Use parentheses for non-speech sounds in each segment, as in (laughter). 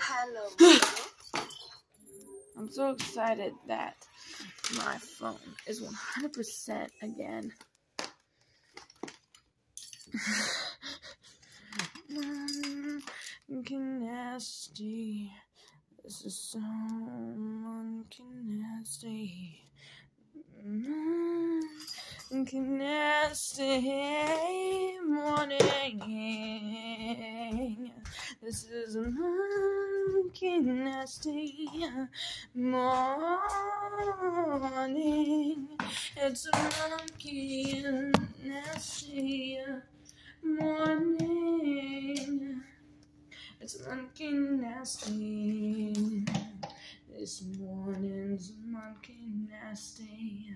Hello. (gasps) I'm so excited that my phone is 100% again. (sighs) nasty. This is so monkey nasty. Mm-hmm. Monkey nasty morning. This is a monkey nasty morning. It's a monkey nasty morning. It's monkey nasty. This morning's monkey nasty.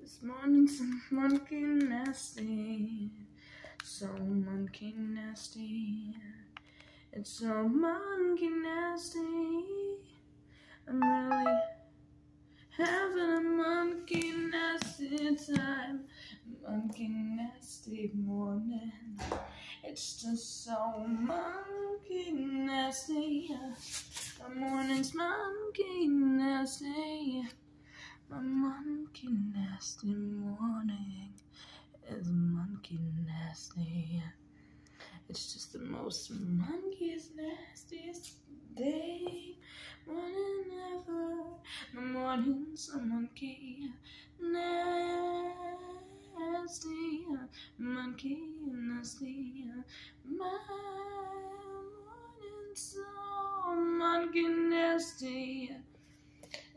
This morning's monkey nasty. So monkey nasty. It's so monkey nasty. I'm really having a monkey nasty time. Monkey nasty morning. It's just so monkey nasty. The morning's monkey nasty. My monkey nasty morning is monkey nasty. It's just the most monkey's nastiest day. Morning ever. My morning's a monkey nasty. Monkey nasty. My morning's so monkey nasty.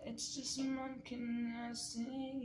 It's just monkey nasty.